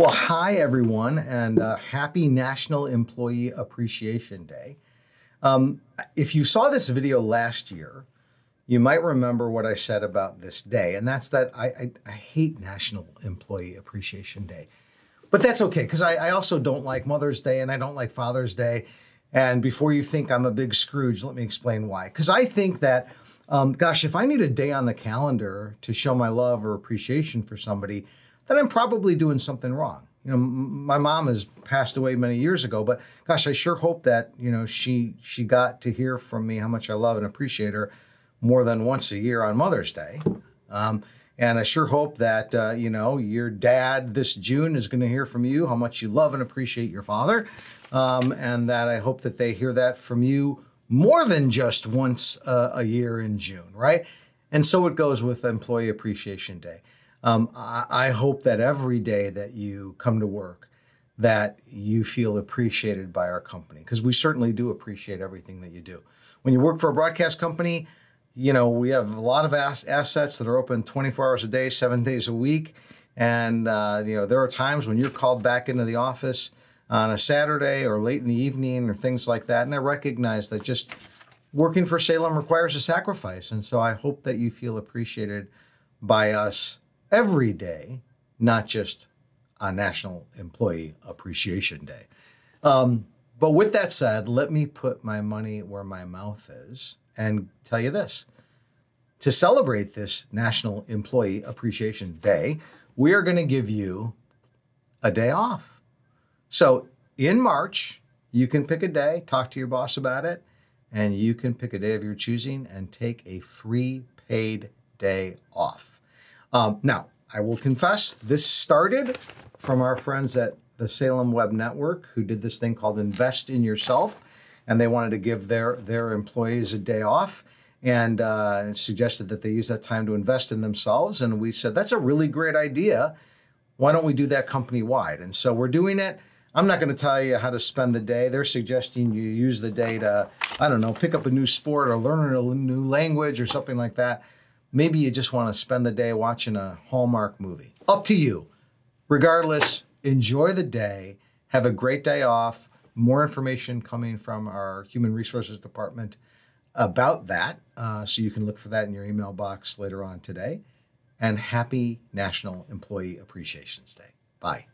Well, hi, everyone, and uh, happy National Employee Appreciation Day. Um, if you saw this video last year, you might remember what I said about this day, and that's that I, I, I hate National Employee Appreciation Day. But that's okay, because I, I also don't like Mother's Day and I don't like Father's Day. And before you think I'm a big Scrooge, let me explain why. Because I think that, um, gosh, if I need a day on the calendar to show my love or appreciation for somebody, then I'm probably doing something wrong. You know, my mom has passed away many years ago, but gosh, I sure hope that you know she she got to hear from me how much I love and appreciate her more than once a year on Mother's Day. Um, and I sure hope that uh, you know your dad this June is going to hear from you how much you love and appreciate your father, um, and that I hope that they hear that from you more than just once uh, a year in June, right? And so it goes with Employee Appreciation Day. Um, I, I hope that every day that you come to work, that you feel appreciated by our company because we certainly do appreciate everything that you do. When you work for a broadcast company, you know we have a lot of ass- assets that are open 24 hours a day, seven days a week, and uh, you know there are times when you're called back into the office on a Saturday or late in the evening or things like that. And I recognize that just working for Salem requires a sacrifice, and so I hope that you feel appreciated by us every day, not just on National Employee Appreciation Day. Um, but with that said, let me put my money where my mouth is and tell you this. To celebrate this National Employee Appreciation Day, we are going to give you a day off. So in March, you can pick a day, talk to your boss about it, and you can pick a day of your choosing and take a free paid day off. Um, now, I will confess, this started from our friends at the Salem Web Network who did this thing called Invest in Yourself, and they wanted to give their their employees a day off and uh, suggested that they use that time to invest in themselves. And we said that's a really great idea. Why don't we do that company wide? And so we're doing it. I'm not going to tell you how to spend the day. They're suggesting you use the day to, I don't know, pick up a new sport or learn a new language or something like that. Maybe you just want to spend the day watching a Hallmark movie. Up to you. Regardless, enjoy the day. Have a great day off. More information coming from our Human Resources Department about that. Uh, so you can look for that in your email box later on today. And happy National Employee Appreciation Day. Bye.